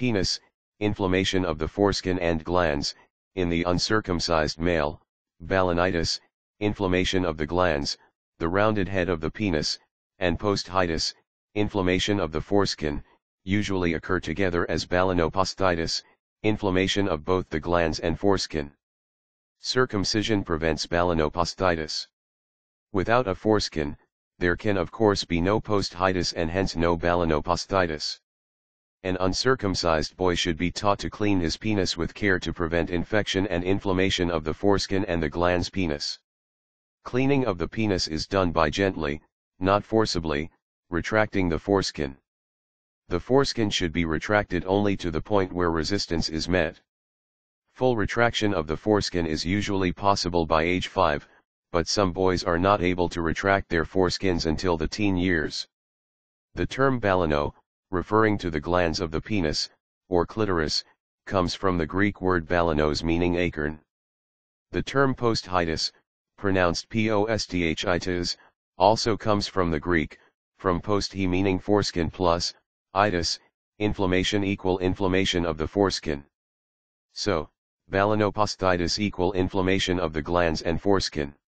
Penis, inflammation of the foreskin and glans, in the uncircumcised male, balanitis, inflammation of the glans, the rounded head of the penis, and posthitis, inflammation of the foreskin, usually occur together as balanoposthitis, inflammation of both the glans and foreskin. Circumcision prevents balanoposthitis. Without a foreskin, there can of course be no posthitis and hence no balanoposthitis. An uncircumcised boy should be taught to clean his penis with care to prevent infection and inflammation of the foreskin and the glans penis. Cleaning of the penis is done by gently, not forcibly, retracting the foreskin. The foreskin should be retracted only to the point where resistance is met. Full retraction of the foreskin is usually possible by age 5, but some boys are not able to retract their foreskins until the teen years. The term balano, referring to the glans of the penis, or clitoris, comes from the Greek word balanos meaning acorn. The term posthitis, pronounced posthitis, also comes from the Greek, from posthe meaning foreskin plus, itis, inflammation equal inflammation of the foreskin. So, balanoposthitis equal inflammation of the glans and foreskin.